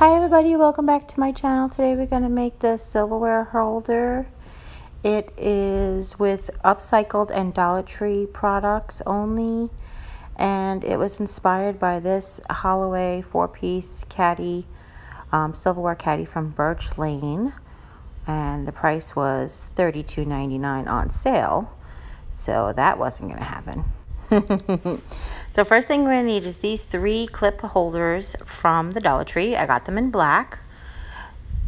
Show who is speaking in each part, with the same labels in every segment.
Speaker 1: Hi everybody, welcome back to my channel. Today we're going to make the silverware holder. It is with upcycled and Dollar Tree products only. And it was inspired by this Holloway four-piece caddy, um, silverware caddy from Birch Lane. And the price was $32.99 on sale. So that wasn't going to happen. so first thing we're going to need is these three clip holders from the Dollar Tree. I got them in black.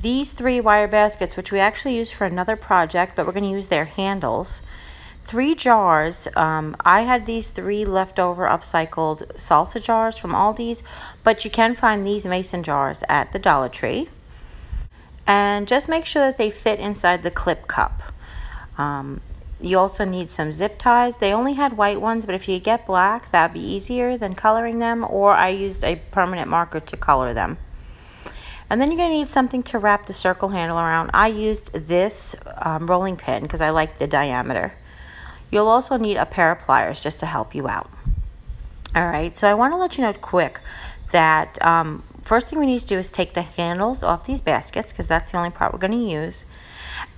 Speaker 1: These three wire baskets, which we actually use for another project, but we're going to use their handles. Three jars. Um, I had these three leftover upcycled salsa jars from Aldi's, but you can find these mason jars at the Dollar Tree. And just make sure that they fit inside the clip cup. Um, you also need some zip ties. They only had white ones, but if you get black, that'd be easier than coloring them, or I used a permanent marker to color them. And then you're going to need something to wrap the circle handle around. I used this um, rolling pin because I like the diameter. You'll also need a pair of pliers just to help you out. All right, so I want to let you know quick that um, first thing we need to do is take the handles off these baskets because that's the only part we're going to use.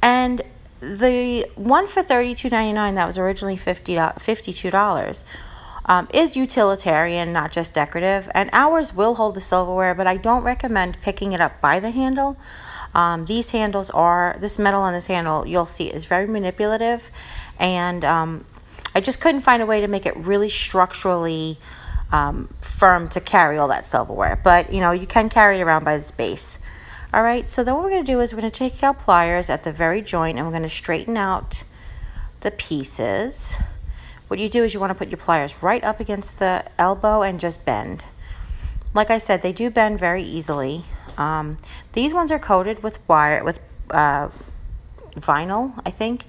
Speaker 1: And the one for $32.99 that was originally $50, $52 um, is utilitarian, not just decorative. And ours will hold the silverware, but I don't recommend picking it up by the handle. Um, these handles are, this metal on this handle, you'll see is very manipulative. And um, I just couldn't find a way to make it really structurally um, firm to carry all that silverware. But, you know, you can carry it around by this base. All right, so then what we're to do is we're to take our pliers at the very joint and we're to straighten out the pieces. What you do is you want to put your pliers right up against the elbow and just bend. Like I said, they do bend very easily. Um, these ones are coated with wire, with uh, vinyl, I think.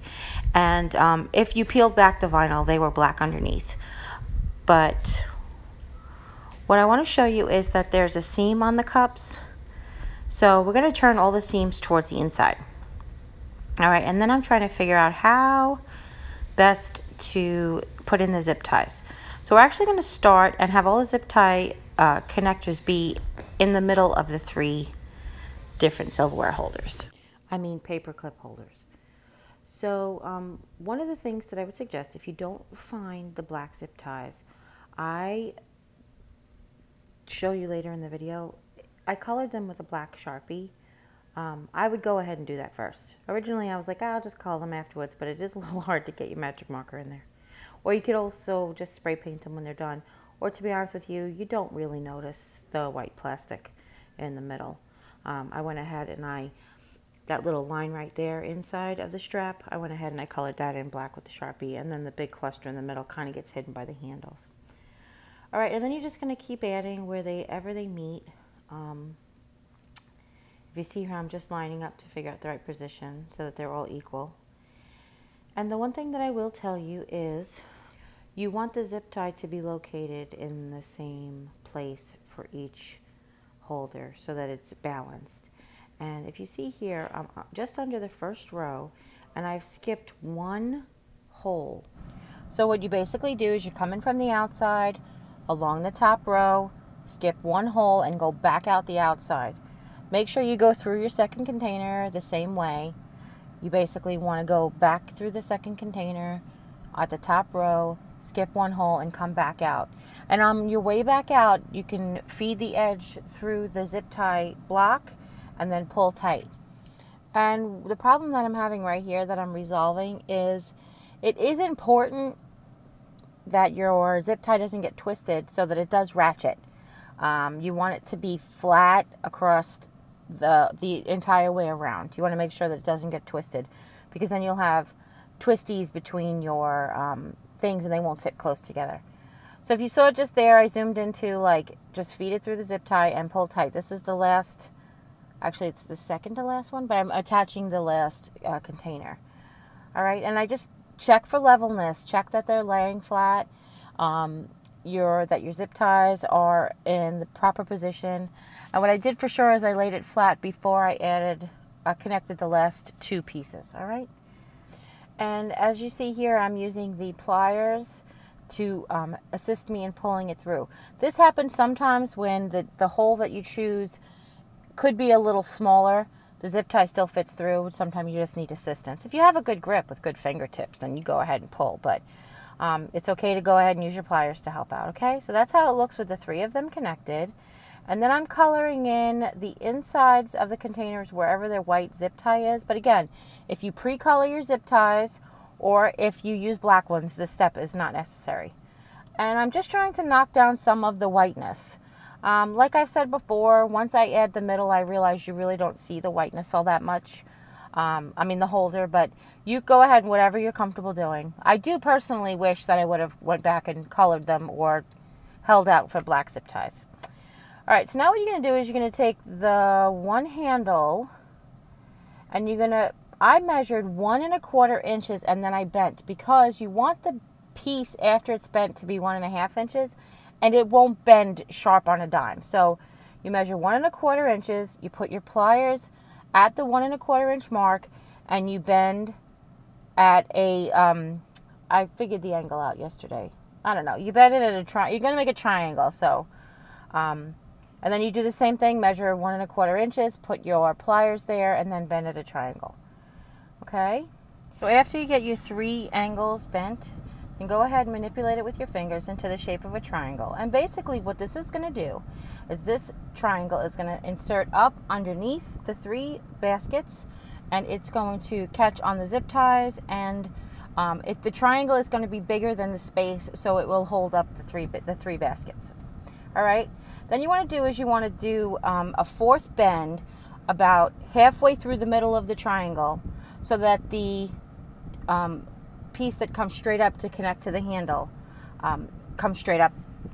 Speaker 1: And um, if you peeled back the vinyl, they were black underneath. But what I want to show you is that there's a seam on the cups so we're going to turn all the seams towards the inside. All right, and then I'm trying to figure out how best to put in the zip ties. So we're actually going to start and have all the zip tie uh, connectors be in the middle of the three different silverware holders. I mean paper clip holders. So um, one of the things that I would suggest if you don't find the black zip ties, I show you later in the video, I colored them with a black Sharpie. Um, I would go ahead and do that first. Originally, I was like, I'll just color them afterwards, but it is a little hard to get your magic marker in there. Or you could also just spray paint them when they're done. Or to be honest with you, you don't really notice the white plastic in the middle. Um, I went ahead and I, that little line right there inside of the strap, I went ahead and I colored that in black with the Sharpie. And then the big cluster in the middle kind of gets hidden by the handles. All right, and then you're just going to keep adding wherever they meet. Um, if you see here, I'm just lining up to figure out the right position so that they're all equal. And the one thing that I will tell you is you want the zip tie to be located in the same place for each holder so that it's balanced. And if you see here, I'm just under the first row and I've skipped one hole. So what you basically do is you come in from the outside along the top row, skip one hole and go back out the outside. Make sure you go through your second container the same way. You basically want to go back through the second container at the top row, skip one hole and come back out. And on your way back out, you can feed the edge through the zip tie block and then pull tight. And the problem that I'm having right here that I'm resolving is it is important that your zip tie doesn't get twisted so that it does ratchet. Um, you want it to be flat across the, the entire way around. You want to make sure that it doesn't get twisted because then you'll have twisties between your um, things and they won't sit close together. So if you saw it just there, I zoomed into like just feed it through the zip tie and pull tight. This is the last, actually it's the second to last one, but I'm attaching the last uh, container. All right, and I just check for levelness, check that they're laying flat. Um, your that your zip ties are in the proper position. And what I did for sure is I laid it flat before I added, I connected the last two pieces, all right? And as you see here, I'm using the pliers to um, assist me in pulling it through. This happens sometimes when the, the hole that you choose could be a little smaller. The zip tie still fits through. Sometimes you just need assistance. If you have a good grip with good fingertips, then you go ahead and pull. But um, it's okay to go ahead and use your pliers to help out, okay? So that's how it looks with the three of them connected. And then I'm coloring in the insides of the containers wherever their white zip tie is. But again, if you pre-color your zip ties or if you use black ones, this step is not necessary. And I'm just trying to knock down some of the whiteness. Um, like I've said before, once I add the middle, I realize you really don't see the whiteness all that much. Um, I mean the holder, but you go ahead and whatever you're comfortable doing. I do personally wish that I would have went back and colored them or held out for black zip ties. All right, so now what you're going to do is you're going to take the one handle and you're going to, I measured one and a quarter inches and then I bent because you want the piece after it's bent to be one and a half inches and it won't bend sharp on a dime. So you measure one and a quarter inches, you put your pliers at the one and a quarter inch mark and you bend at a, um, I figured the angle out yesterday. I don't know. You bend it at a tri, you're going to make a triangle. So, um, and then you do the same thing, measure one and a quarter inches, put your pliers there, and then bend at a triangle. Okay? So after you get your three angles bent, you go ahead and manipulate it with your fingers into the shape of a triangle. And basically what this is going to do is this triangle is going to insert up underneath the three baskets and it's going to catch on the zip ties and um, if the triangle is going to be bigger than the space so it will hold up the three the three baskets all right then you want to do is you want to do um, a fourth bend about halfway through the middle of the triangle so that the um, piece that comes straight up to connect to the handle um, comes straight up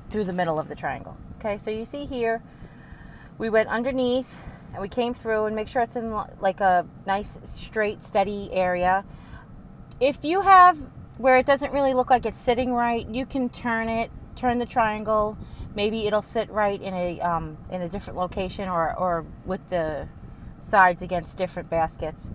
Speaker 1: through the middle of the triangle. Okay, so you see here, we went underneath and we came through and make sure it's in like a nice straight steady area. If you have where it doesn't really look like it's sitting right, you can turn it, turn the triangle maybe it'll sit right in a um, in a different location or, or with the sides against different baskets.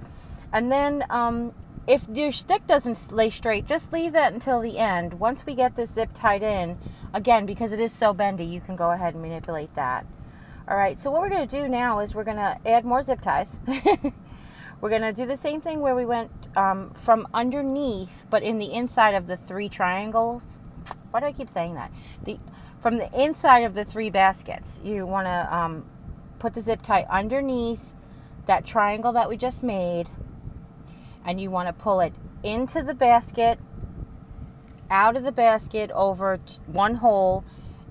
Speaker 1: And then um, if your stick doesn't lay straight, just leave that until the end. Once we get this zip tied in, again, because it is so bendy, you can go ahead and manipulate that. All right, so what we're going to do now is we're going to add more zip ties. we're going to do the same thing where we went um, from underneath, but in the inside of the three triangles. Why do I keep saying that? The from the inside of the three baskets. You want to um, put the zip tie underneath that triangle that we just made and you want to pull it into the basket, out of the basket, over one hole,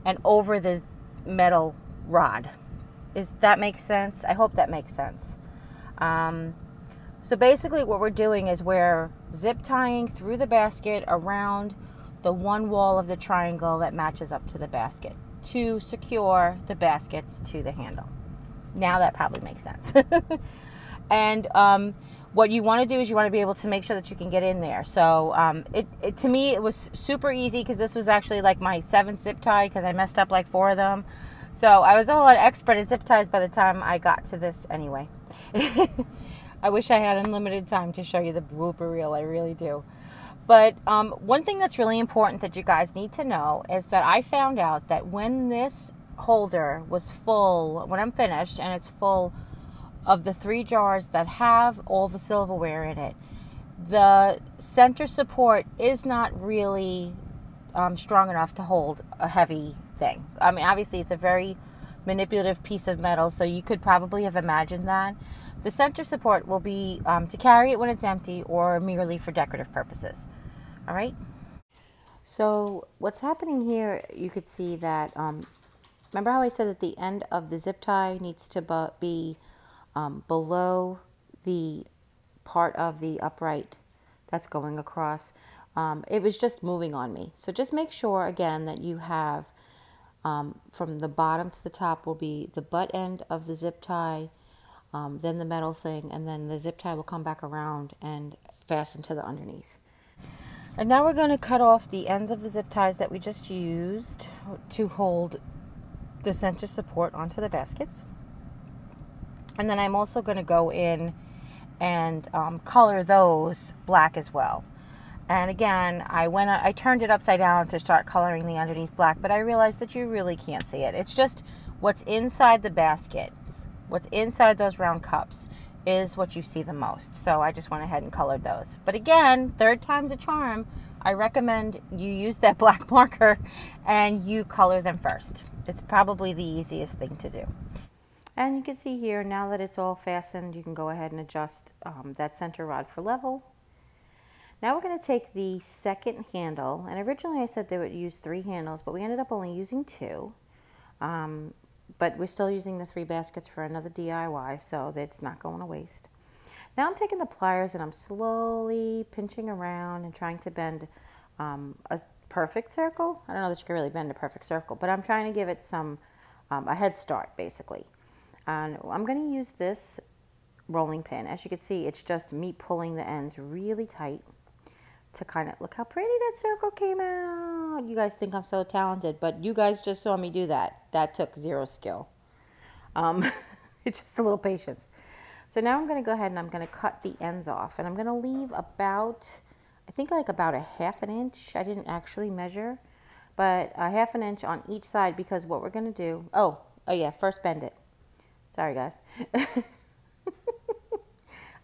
Speaker 1: and over the metal rod. Is that makes sense? I hope that makes sense. Um, so basically what we're doing is we're zip tying through the basket around the one wall of the triangle that matches up to the basket to secure the baskets to the handle. Now that probably makes sense. and um, what you want to do is you want to be able to make sure that you can get in there. So um, it, it, to me, it was super easy because this was actually like my seventh zip tie because I messed up like four of them. So I was a lot expert at zip ties by the time I got to this anyway. I wish I had unlimited time to show you the blooper reel. I really do. But um, one thing that's really important that you guys need to know is that I found out that when this holder was full, when I'm finished and it's full of the three jars that have all the silverware in it, the center support is not really um, strong enough to hold a heavy thing. I mean, obviously, it's a very manipulative piece of metal, so you could probably have imagined that. The center support will be um, to carry it when it's empty or merely for decorative purposes. All right. So what's happening here, you could see that, um, remember how I said that the end of the zip tie needs to be um, below the part of the upright that's going across. Um, it was just moving on me. So just make sure again that you have um, from the bottom to the top will be the butt end of the zip tie, um, then the metal thing, and then the zip tie will come back around and fasten to the underneath. And now we're going to cut off the ends of the zip ties that we just used to hold the center support onto the baskets. And then I'm also going to go in and um, color those black as well. And again, I went, I turned it upside down to start coloring the underneath black, but I realized that you really can't see it. It's just what's inside the basket what's inside those round cups is what you see the most. So I just went ahead and colored those. But again, third time's a charm. I recommend you use that black marker and you color them first. It's probably the easiest thing to do. And you can see here, now that it's all fastened, you can go ahead and adjust um, that center rod for level. Now we're going to take the second handle, and originally I said they would use three handles, but we ended up only using two. Um, but we're still using the three baskets for another DIY, so that's not going to waste. Now I'm taking the pliers and I'm slowly pinching around and trying to bend um, a perfect circle. I don't know that you can really bend a perfect circle, but I'm trying to give it some, um, a head start basically. And I'm going to use this rolling pin. As you can see, it's just me pulling the ends really tight to kind of, look how pretty that circle came out. You guys think I'm so talented, but you guys just saw me do that. That took zero skill. Um, it's just a little patience. So now I'm going to go ahead and I'm going to cut the ends off and I'm going to leave about, I think like about a half an inch. I didn't actually measure, but a half an inch on each side because what we're going to do, oh, oh yeah, first bend it. Sorry guys.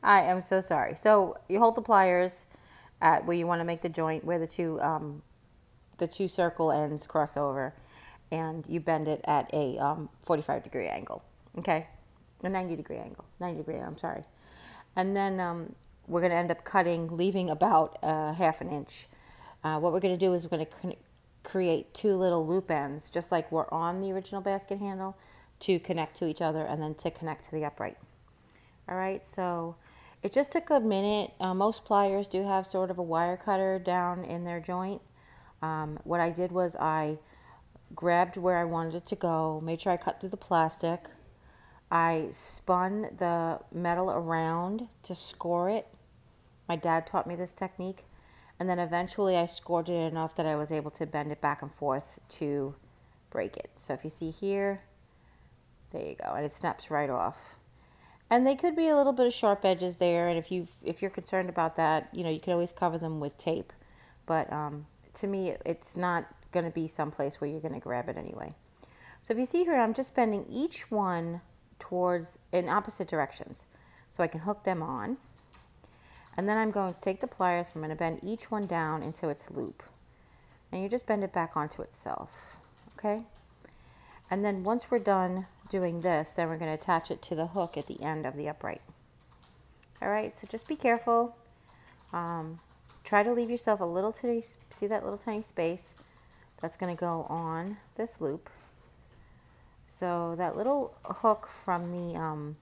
Speaker 1: I am so sorry. So you hold the pliers at where you want to make the joint where the two um, the two circle ends cross over and you bend it at a um, 45 degree angle. Okay a 90 degree angle, 90 degree, I'm sorry. And then um, we're going to end up cutting, leaving about uh, half an inch. Uh, what we're going to do is we're going to create two little loop ends, just like we're on the original basket handle, to connect to each other and then to connect to the upright. All right, so it just took a minute. Uh, most pliers do have sort of a wire cutter down in their joint. Um, what I did was I grabbed where I wanted it to go, made sure I cut through the plastic, I spun the metal around to score it. My dad taught me this technique. And then eventually I scored it enough that I was able to bend it back and forth to break it. So if you see here, there you go. And it snaps right off. And they could be a little bit of sharp edges there. And if, you if you're concerned about that, you know, you can always cover them with tape. But um, to me, it's not going to be someplace where you're going to grab it anyway. So if you see here, I'm just bending each one towards in opposite directions. So I can hook them on. And then I'm going to take the pliers, I'm going to bend each one down into its loop. And you just bend it back onto itself, okay? And then once we're done doing this, then we're going to attach it to the hook at the end of the upright. All right, so just be careful. Um, try to leave yourself a little tiny, see that little tiny space? That's going to go on this loop. So that little hook from the, um,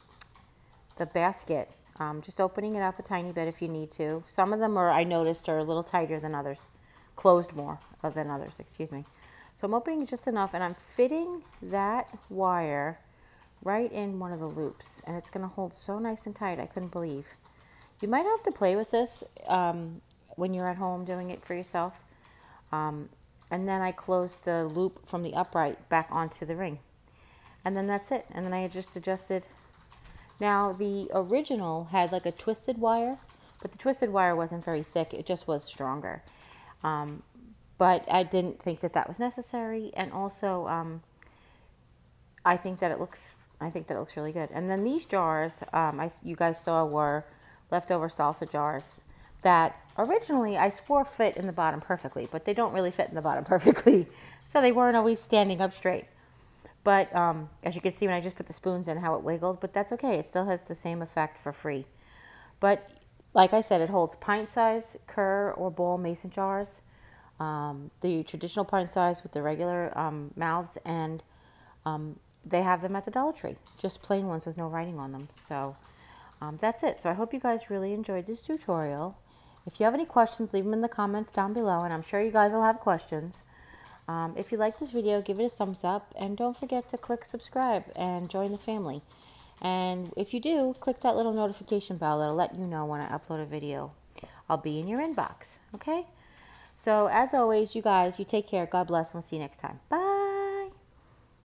Speaker 1: the basket, um, just opening it up a tiny bit if you need to. Some of them are, I noticed, are a little tighter than others, closed more than others, excuse me. So I'm opening just enough and I'm fitting that wire right in one of the loops and it's going to hold so nice and tight I couldn't believe. You might have to play with this um, when you're at home doing it for yourself. Um, and then I closed the loop from the upright back onto the ring and then that's it and then I just adjusted now the original had like a twisted wire but the twisted wire wasn't very thick it just was stronger um, but I didn't think that that was necessary. And also um, I think that it looks I think that looks really good. And then these jars um, I, you guys saw were leftover salsa jars that originally I swore fit in the bottom perfectly but they don't really fit in the bottom perfectly. So they weren't always standing up straight. But um, as you can see when I just put the spoons in how it wiggled, but that's okay. It still has the same effect for free. But like I said, it holds pint size Kerr or Ball mason jars, um, the traditional pint size with the regular um, mouths, and um, they have them at the Dollar Tree, just plain ones with no writing on them. So um, that's it. So I hope you guys really enjoyed this tutorial. If you have any questions, leave them in the comments down below, and I'm sure you guys will have questions. Um, if you like this video, give it a thumbs up and don't forget to click subscribe and join the family. And if you do, click that little notification bell that'll let you know when I upload a video. I'll be in your inbox, okay? So as always, you guys, you take care. God bless and we'll see you next time. Bye.